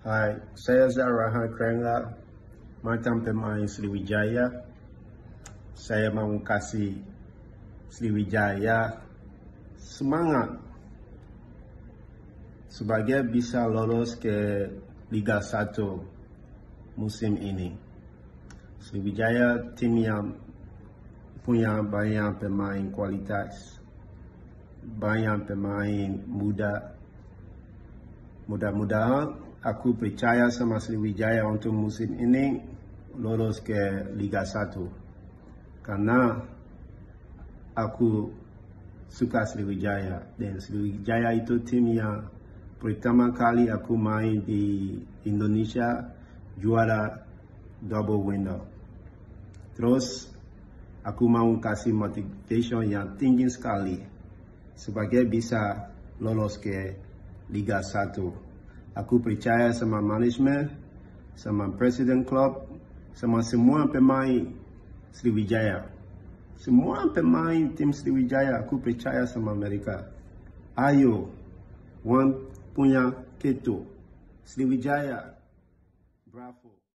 Hai, saya Zarahan Krenga, mantan pemain Sriwijaya. Saya mau kasih Sriwijaya semangat sebagai bisa lolos ke Liga 1 musim ini. Sriwijaya tim yang punya banyak pemain kualitas, banyak pemain muda. Mudah-mudahan aku percaya sama Sriwijaya untuk musim ini lolos ke Liga 1. Karena aku suka Sriwijaya dan Sriwijaya itu tim yang pertama kali aku main di Indonesia juara double winner. Terus aku mau kasih motivation yang tinggi sekali sebagai bisa lolos ke Liga 1. Aku percaya sama manajemen, sama presiden klub, sama semua pemain Sriwijaya. Semua pemain tim Sriwijaya aku percaya sama mereka. Ayo, one punya keto. Sriwijaya, bravo.